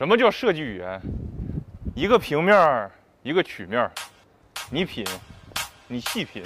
什么叫设计语言？一个平面儿一个曲面儿你品你细品。